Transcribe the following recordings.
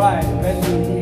right, let's do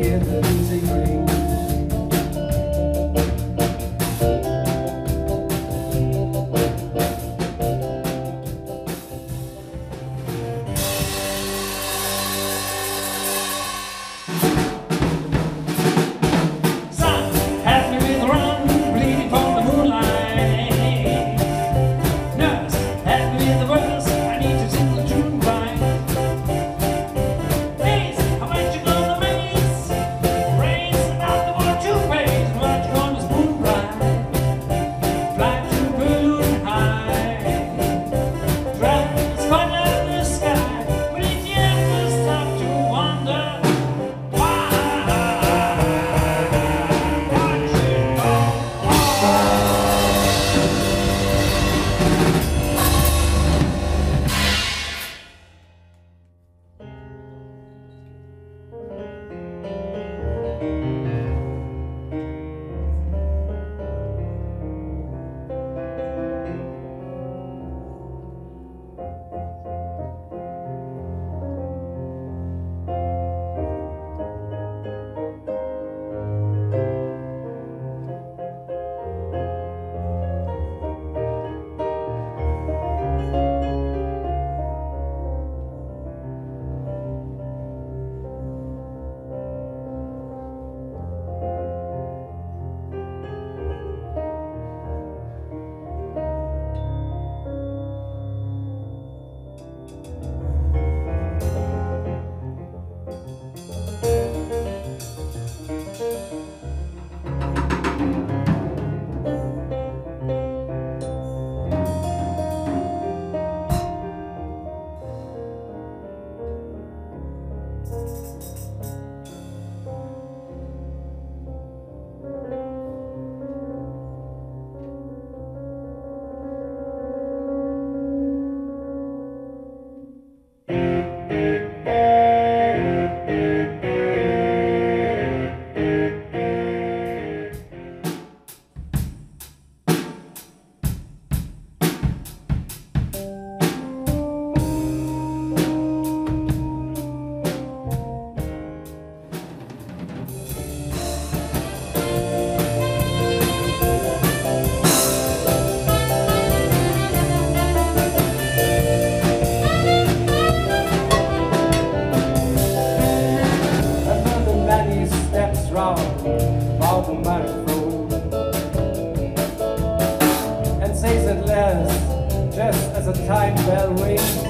just as a time bell rings.